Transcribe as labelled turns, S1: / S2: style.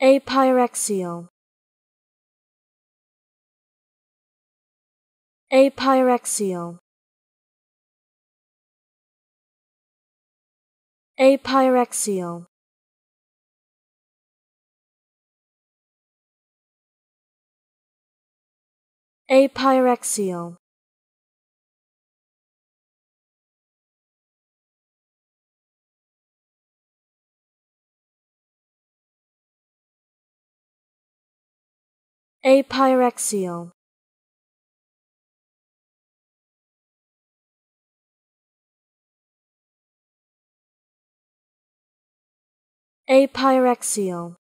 S1: apyrexia. Apyrexia. Apyrexia. Apyrexia apyrexia. Apyrexia